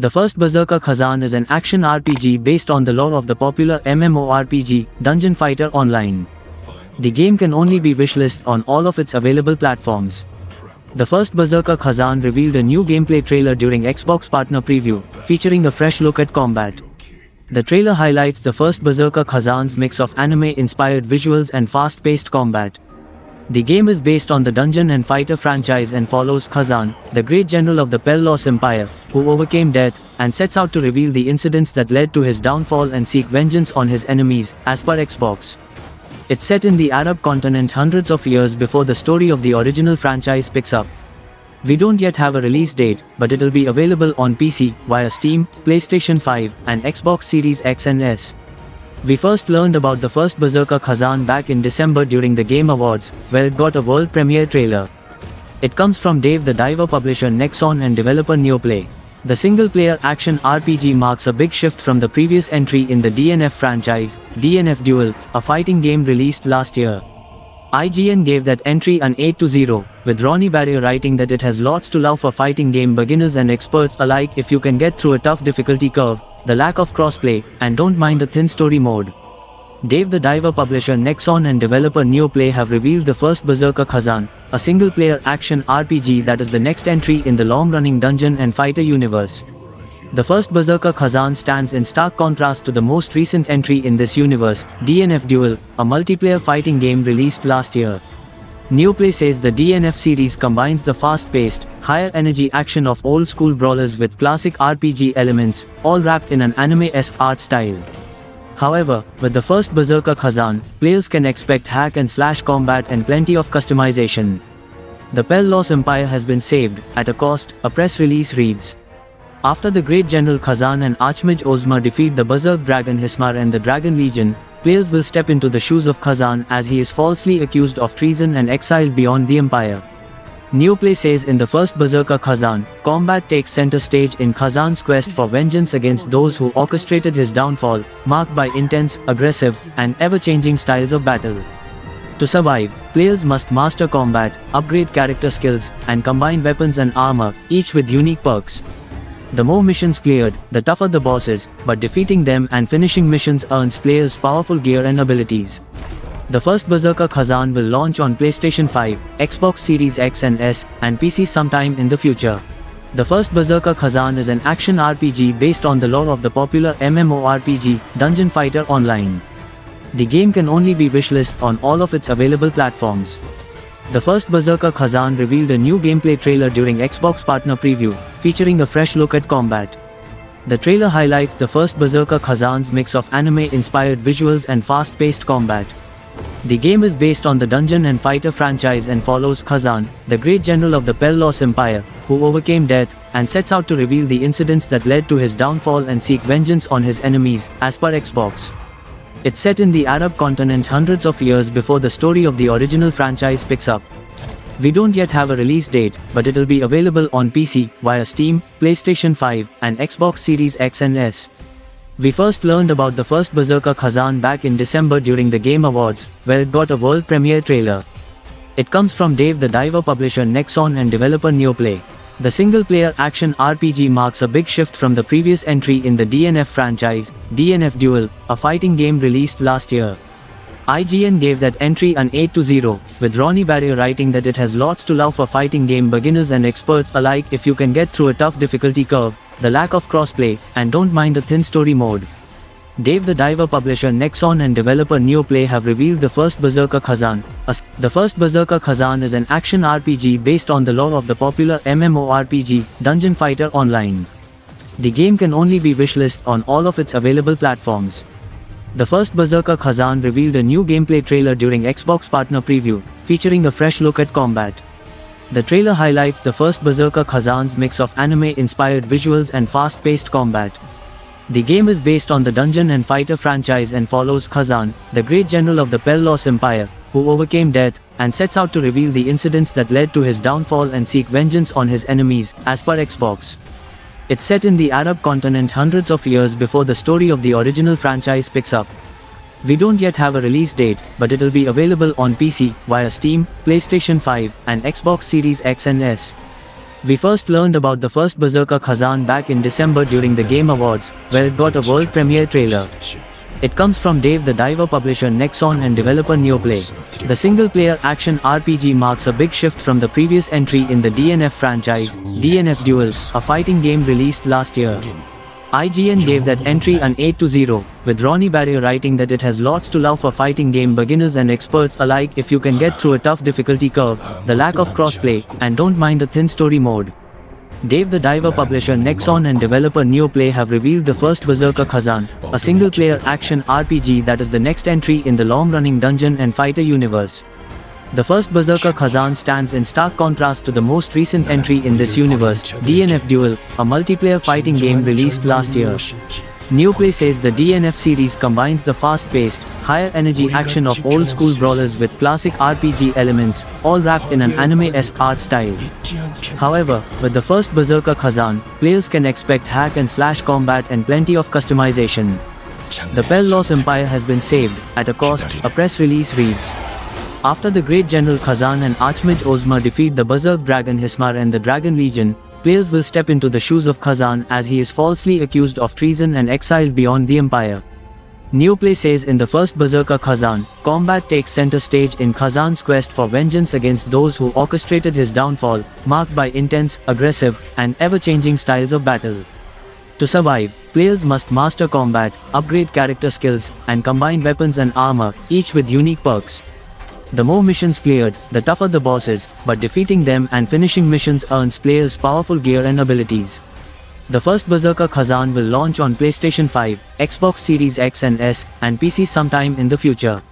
The first Berserker Khazan is an action RPG based on the lore of the popular MMORPG, Dungeon Fighter Online. The game can only be wishlist on all of its available platforms. The first Berserker Khazan revealed a new gameplay trailer during Xbox Partner Preview, featuring a fresh look at combat. The trailer highlights the first Berserker Khazan's mix of anime-inspired visuals and fast-paced combat. The game is based on the Dungeon and Fighter franchise and follows Khazan, the great general of the Pell Los Empire, who overcame death, and sets out to reveal the incidents that led to his downfall and seek vengeance on his enemies, as per Xbox. It's set in the Arad continent hundreds of years before the story of the original franchise picks up. We don't yet have a release date, but it'll be available on PC, via Steam, PlayStation 5, and Xbox Series X and S. We first learned about the first Berserker Khazan back in December during the Game Awards, where it got a world premiere trailer. It comes from Dave the Diver publisher Nexon and developer Neople. The single-player action RPG marks a big shift from the previous entry in the DNF franchise, DNF Duel, a fighting game released last year. IGN gave that entry an 8 to 0, with Ronnie Barrier writing that it has lots to love for fighting game beginners and experts alike if you can get through a tough difficulty curve, the lack of crossplay, and don't mind the thin story mode. Dave the Diver publisher Nexon and developer Neople have revealed the first Berserker Khazan, a single-player action RPG that is the next entry in the long-running Dungeon and Fighter universe. The first Berserker Khazan stands in stark contrast to the most recent entry in this universe, DNF Duel, a multiplayer fighting game released last year. Neople says the DNF series combines the fast-paced, higher-energy action of old-school brawlers with classic RPG elements, all wrapped in an anime-esque art style. However, with the first Berserker Khazan, players can expect hack-and-slash combat and plenty of customization. The Pell Los Empire has been saved, at a cost, a press release reads. After the great General Khazan and Archmage Ozma defeat the Berserk Dragon Hismar and the Dragon Legion, players will step into the shoes of Khazan as he is falsely accused of treason and exiled beyond the empire. Neople says in the first Berserker Khazan, combat takes center stage in Khazan's quest for vengeance against those who orchestrated his downfall, marked by intense, aggressive, and ever-changing styles of battle. To survive, players must master combat, upgrade character skills, and combine weapons and armor, each with unique perks. The more missions cleared, the tougher the bosses, but defeating them and finishing missions earns players powerful gear and abilities. The first Berserker Khazan will launch on PlayStation 5, Xbox Series X and S, and PC sometime in the future. The first Berserker Khazan is an action RPG based on the lore of the popular MMORPG, Dungeon Fighter Online. The game can only be wishlist on all of its available platforms. The first Berserker Khazan revealed a new gameplay trailer during Xbox Partner Preview, featuring a fresh look at combat. The trailer highlights the first Berserker Khazan's mix of anime-inspired visuals and fast-paced combat. The game is based on the Dungeon and Fighter franchise and follows Khazan, the great general of the Pell Los Empire, who overcame death, and sets out to reveal the incidents that led to his downfall and seek vengeance on his enemies, as per Xbox. It's set in the Arad continent hundreds of years before the story of the original franchise picks up. We don't yet have a release date, but it'll be available on PC, via Steam, PlayStation 5, and Xbox Series X and S. We first learned about the first Berserker Khazan back in December during the Game Awards, where it got a world premiere trailer. It comes from Dave the Diver publisher Nexon and developer Neople. The single-player action RPG marks a big shift from the previous entry in the DNF franchise, DNF Duel, a fighting game released last year. IGN gave that entry an 8 to 0, with Ronnie Barrier writing that it has lots to love for fighting game beginners and experts alike if you can get through a tough difficulty curve, the lack of crossplay, and don't mind the thin story mode. Dave the Diver publisher Nexon and developer Neople have revealed the first Berserker Khazan. The first Berserker Khazan is an action RPG based on the lore of the popular MMORPG, Dungeon Fighter Online. The game can only be wishlist on all of its available platforms. The first Berserker Khazan revealed a new gameplay trailer during Xbox Partner Preview, featuring a fresh look at combat. The trailer highlights the first Berserker Khazan's mix of anime-inspired visuals and fast-paced combat. The game is based on the Dungeon and Fighter franchise and follows Khazan, the great general of the Pell Los Empire, who overcame death, and sets out to reveal the incidents that led to his downfall and seek vengeance on his enemies, as per Xbox. It's set in the Arad continent hundreds of years before the story of the original franchise picks up. We don't yet have a release date, but it'll be available on PC, via Steam, PlayStation 5, and Xbox Series X and S. We first learned about the first Berserker Khazan back in December during the Game Awards, where it got a world premiere trailer. It comes from Dave the Diver publisher Nexon and developer Neople. The single-player action RPG marks a big shift from the previous entry in the DNF franchise, DNF Duel, a fighting game released last year. IGN gave that entry an 8 to 0, with Ronnie Barrier writing that it has lots to love for fighting game beginners and experts alike if you can get through a tough difficulty curve, the lack of crossplay, and don't mind the thin story mode. Dave the Diver publisher Nexon and developer Neople have revealed the first Berserker Khazan, a single-player action RPG that is the next entry in the long-running dungeon and fighter universe. The first Berserker Khazan stands in stark contrast to the most recent entry in this universe, DNF Duel, a multiplayer fighting game released last year. Neople says the DNF series combines the fast-paced, higher-energy action of old-school brawlers with classic RPG elements, all wrapped in an anime-esque art style. However, with the first Berserker Khazan, players can expect hack-and-slash combat and plenty of customization. The Pell Los Empire has been saved, at a cost, a press release reads. After the great General Khazan and Archmage Ozma defeat the Berserk Dragon Hismar and the Dragon Legion, players will step into the shoes of Khazan as he is falsely accused of treason and exiled beyond the empire. Neople says in the first Berserker Khazan, combat takes center stage in Khazan's quest for vengeance against those who orchestrated his downfall, marked by intense, aggressive, and ever-changing styles of battle. To survive, players must master combat, upgrade character skills, and combine weapons and armor, each with unique perks. The more missions cleared, the tougher the bosses, but defeating them and finishing missions earns players powerful gear and abilities. The first Berserker Khazan will launch on PlayStation 5, Xbox Series X and S, and PC sometime in the future.